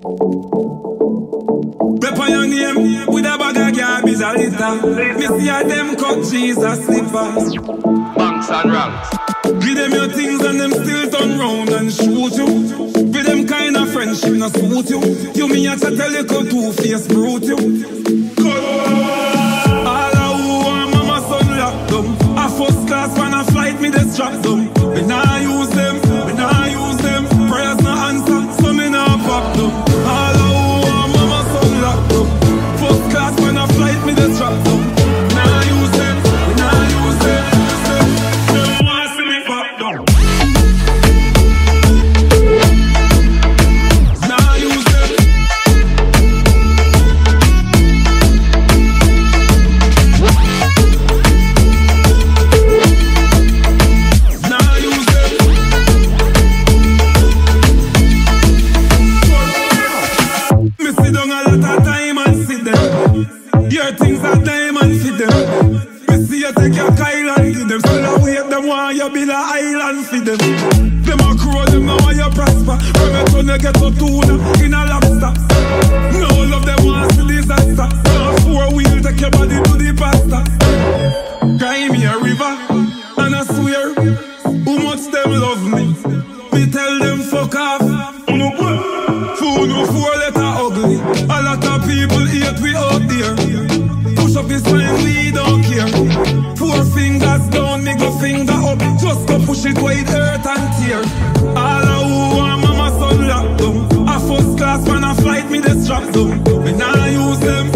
Rep on your name with a bag of garbage a litter. Me see a them cut Jesus slippers. Banks and ranks. Give them your things and them still turn round and shoot you. With them kind of friendship not suit you. You me a to tell you two face brute you. All a who want mama son lock them. A first class when a flight me they strap them. Me nah use them, down a lot of time and sit them. Your things are diamond fit them. We see you take your Kyle and give them. Still a wait them want you build a island for them. Them a crow them know why you prosper. From your you get to tuna in a lobster. No love them want see disaster. No four wheel take your body to the pasta. Cry me a river and I swear who much them love me. Me tell them fuck off. A lot of people hate we out there. Push up his spine, we don't care. Four fingers down, me go finger up. Just go push it wide, hurt and tear. All a who want mama son lock down. A first class when I flight me they strap them. Me nah use them,